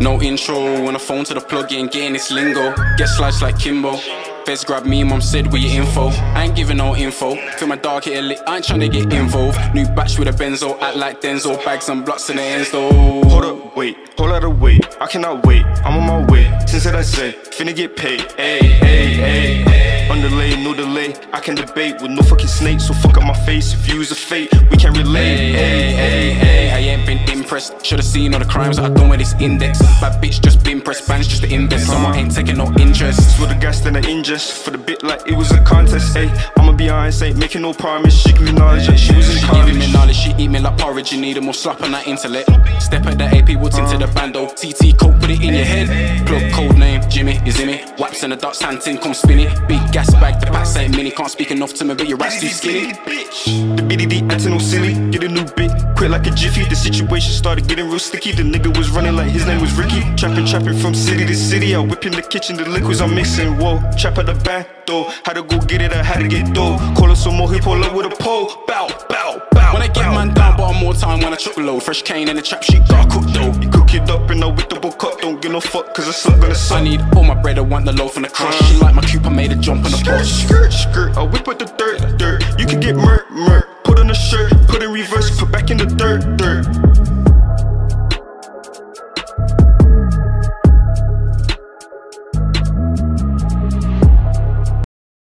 No intro, on the phone to the plug in, getting this lingo. Get sliced like Kimbo. Feds grab me, mom said, your info? I ain't giving no info. Feel my dog hit lick, I ain't tryna get involved. New batch with a benzo, act like Denzel. Bags and blocks in the ends though. Wait, hold out of wait. I cannot wait, I'm on my way. Since that I said, finna get paid. Ayy, ayy, ayy, ayy. On delay, no delay. I can debate with no fucking snake, so fuck up my face. If you use a fate, we can relate. Ayy, ayy, ayy, I ain't been impressed. Should've seen all the crimes that I done with this index. Bad bitch just been pressed, bands just to invest. Someone ain't taking no interest. With the gas then I ingest for the bit like it was a contest. Ayy, I'ma be honest, ain't making no promise. She give me knowledge like she was in She giving me college. knowledge, she eat me like porridge. You need a more slap on that intellect. Step at the AP, what's into the bando? TT coke, put it in your head. Plug code name, Jimmy, is in it. Waps in the dark, Santin, come spin it. Big gas bag, the packs ain't mini. Can't speak enough to me, but your rat's too skinny. bitch. The BDD acting no silly. Get a new bit, quick like a jiffy. The situation started getting real sticky. The nigga was running like his name was Ricky. Trapping, trapping from city to city. I whip in the kitchen, the liquids I'm mixing. Whoa, trap at the back door. Had to go get it, I had to get dough. Call us some more, he pull up with a pole. Bow, bow, bow. When I get bow, man bow. down, but I'm more time when I chuck load. Fresh cane in the trap, she got cook though. You cook it up and I whip the book up. Don't give no fuck, cause it's not gonna I suck. need all my bread, I want the loaf and the crush. She like my coupe, I made a jump on the Skirt, skirt, skirt. I whip with the dirt, dirt. You can get dirt, dirt.